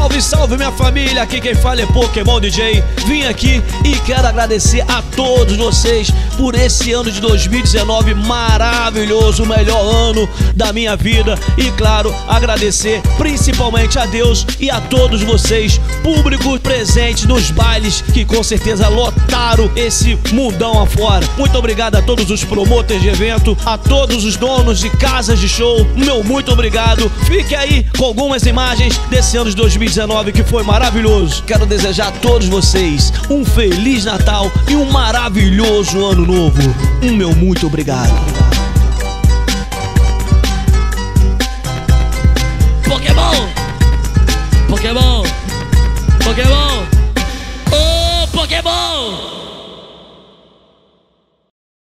Salve, salve minha família, aqui quem fala é Pokémon DJ. Vim aqui e quero agradecer a todos vocês por esse ano de 2019 maravilhoso, o melhor ano da minha vida. E claro, agradecer principalmente a Deus e a todos vocês, público presente nos bailes que com certeza lotaram esse mundão afora. Muito obrigado a todos os promotores de evento, a todos os donos de casas de show. Meu muito obrigado. Fique aí com algumas imagens desse ano de 2019 que foi maravilhoso. Quero desejar a todos vocês um feliz Natal e um maravilhoso ano novo. Um meu muito obrigado. Pokémon! Pokémon! Pokémon! Ô, Pokémon!